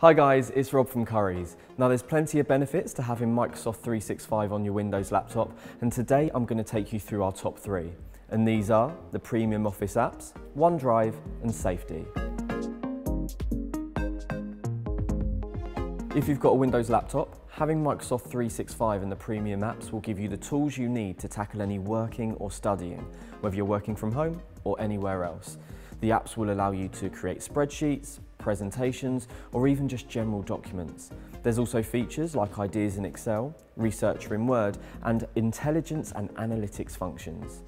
Hi guys, it's Rob from Currys. Now there's plenty of benefits to having Microsoft 365 on your Windows laptop and today I'm going to take you through our top three. And these are the premium Office apps, OneDrive and Safety. If you've got a Windows laptop, having Microsoft 365 and the premium apps will give you the tools you need to tackle any working or studying, whether you're working from home or anywhere else. The apps will allow you to create spreadsheets, presentations, or even just general documents. There's also features like ideas in Excel, Researcher in Word, and intelligence and analytics functions.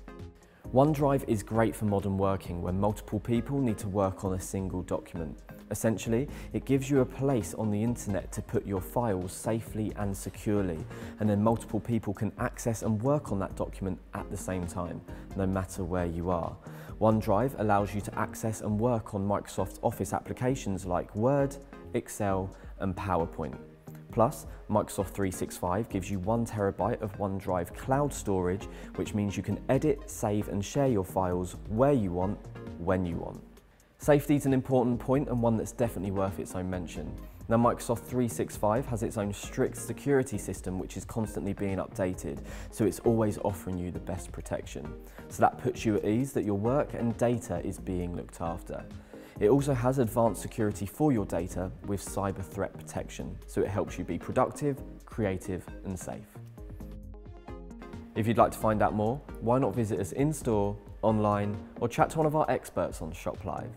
OneDrive is great for modern working when multiple people need to work on a single document. Essentially, it gives you a place on the internet to put your files safely and securely, and then multiple people can access and work on that document at the same time, no matter where you are. OneDrive allows you to access and work on Microsoft Office applications like Word, Excel, and PowerPoint. Plus, Microsoft 365 gives you one terabyte of OneDrive cloud storage, which means you can edit, save and share your files where you want, when you want. Safety is an important point and one that's definitely worth its own mention. Now Microsoft 365 has its own strict security system which is constantly being updated, so it's always offering you the best protection. So that puts you at ease that your work and data is being looked after. It also has advanced security for your data with cyber threat protection, so it helps you be productive, creative and safe. If you'd like to find out more, why not visit us in store, online or chat to one of our experts on ShopLive.